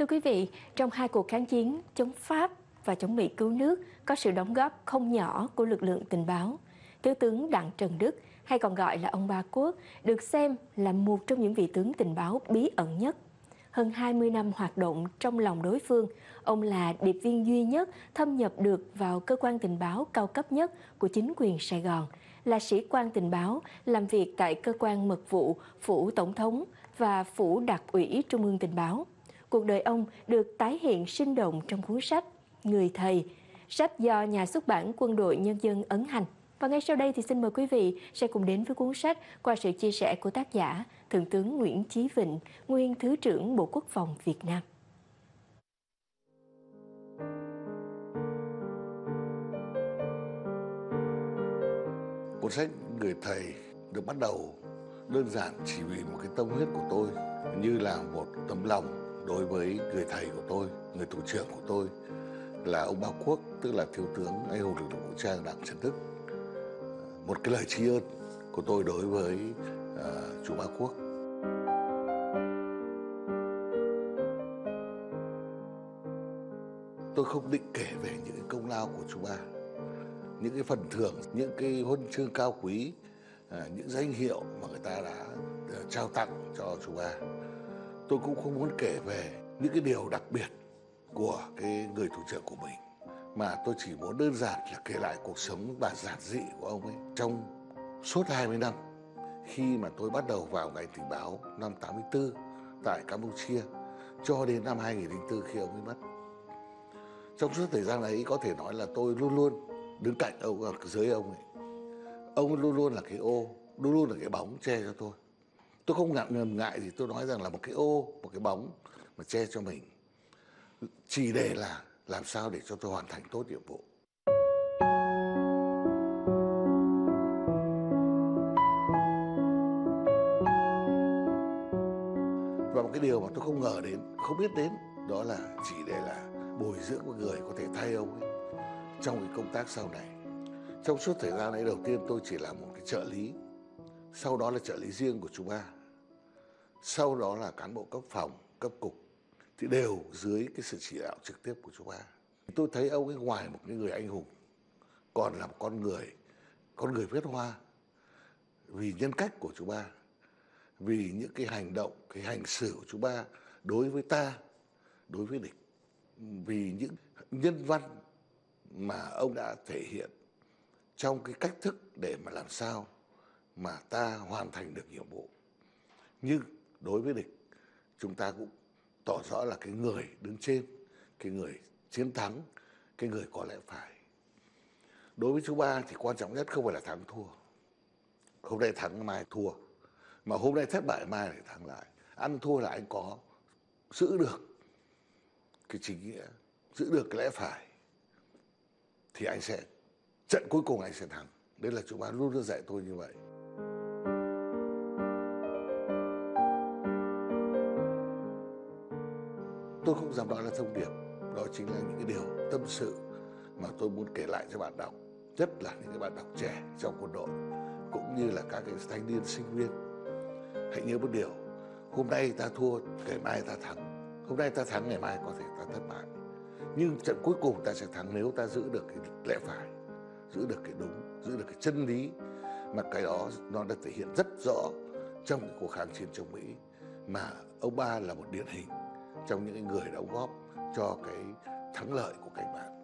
Thưa quý vị, trong hai cuộc kháng chiến chống Pháp và chống Mỹ cứu nước có sự đóng góp không nhỏ của lực lượng tình báo. Thiếu tướng Đặng Trần Đức, hay còn gọi là ông Ba Quốc, được xem là một trong những vị tướng tình báo bí ẩn nhất. Hơn 20 năm hoạt động trong lòng đối phương, ông là điệp viên duy nhất thâm nhập được vào cơ quan tình báo cao cấp nhất của chính quyền Sài Gòn, là sĩ quan tình báo làm việc tại cơ quan mật vụ phủ tổng thống và phủ đặc ủy trung ương tình báo. Cuộc đời ông được tái hiện sinh động trong cuốn sách Người Thầy, sách do nhà xuất bản Quân đội Nhân dân ấn hành. Và ngay sau đây thì xin mời quý vị sẽ cùng đến với cuốn sách qua sự chia sẻ của tác giả Thượng tướng Nguyễn Chí Vịnh, nguyên Thứ trưởng Bộ Quốc phòng Việt Nam. Cuốn sách Người Thầy được bắt đầu đơn giản chỉ vì một cái tâm huyết của tôi như là một tấm lòng đối với người thầy của tôi, người thủ trưởng của tôi là ông Bao Quốc, tức là thiếu tướng anh hùng lực lượng vũ trang Đặng Trần Đức. Một cái lời tri ân của tôi đối với uh, chú Bao Quốc. Tôi không định kể về những cái công lao của chú Ba, những cái phần thưởng, những cái huân chương cao quý, uh, những danh hiệu mà người ta đã uh, trao tặng cho chú Ba tôi cũng không muốn kể về những cái điều đặc biệt của cái người thủ trưởng của mình mà tôi chỉ muốn đơn giản là kể lại cuộc sống và giản dị của ông ấy trong suốt 20 năm khi mà tôi bắt đầu vào ngành tình báo năm 84 tại Campuchia cho đến năm 2004 khi ông ấy mất. Trong suốt thời gian ấy có thể nói là tôi luôn luôn đứng cạnh ông ở dưới ông ấy. Ông luôn luôn là cái ô, luôn luôn là cái bóng che cho tôi tôi không ngại, ngần ngại thì tôi nói rằng là một cái ô, một cái bóng mà che cho mình, chỉ để là làm sao để cho tôi hoàn thành tốt nhiệm vụ. Và một cái điều mà tôi không ngờ đến, không biết đến, đó là chỉ để là bồi dưỡng một người có thể thay ông ấy trong cái công tác sau này. Trong suốt thời gian ấy, đầu tiên tôi chỉ là một cái trợ lý, sau đó là trợ lý riêng của chú ba sau đó là cán bộ cấp phòng, cấp cục thì đều dưới cái sự chỉ đạo trực tiếp của chú ba. Tôi thấy ông ấy ngoài một cái người anh hùng, còn là một con người con người viết hoa. Vì nhân cách của chú ba, vì những cái hành động, cái hành xử của chú ba đối với ta, đối với địch. Vì những nhân văn mà ông đã thể hiện trong cái cách thức để mà làm sao mà ta hoàn thành được nhiệm vụ. Nhưng đối với địch, chúng ta cũng tỏ rõ là cái người đứng trên, cái người chiến thắng, cái người có lẽ phải. Đối với chú ba thì quan trọng nhất không phải là thắng thua. Hôm nay thắng mai thua, mà hôm nay thất bại mai lại thắng lại. Ăn thua là anh có giữ được cái chính nghĩa, giữ được cái lẽ phải, thì anh sẽ, trận cuối cùng anh sẽ thắng. Đấy là chú ba luôn luôn dạy tôi như vậy. Tôi không dám nói là thông điệp. Đó chính là những cái điều tâm sự mà tôi muốn kể lại cho bạn đọc. Nhất là những cái bạn đọc trẻ trong quân đội, cũng như là các cái thanh niên sinh viên. Hãy nhớ một điều, hôm nay ta thua, ngày mai ta thắng. Hôm nay ta thắng, ngày mai có thể ta thất bại. Nhưng trận cuối cùng ta sẽ thắng nếu ta giữ được cái lẽ phải, giữ được cái đúng, giữ được cái chân lý mà cái đó nó đã thể hiện rất rõ trong cái cuộc kháng chiến chống mỹ mà ông ba là một điển hình trong những người đóng góp cho cái thắng lợi của cách mạng.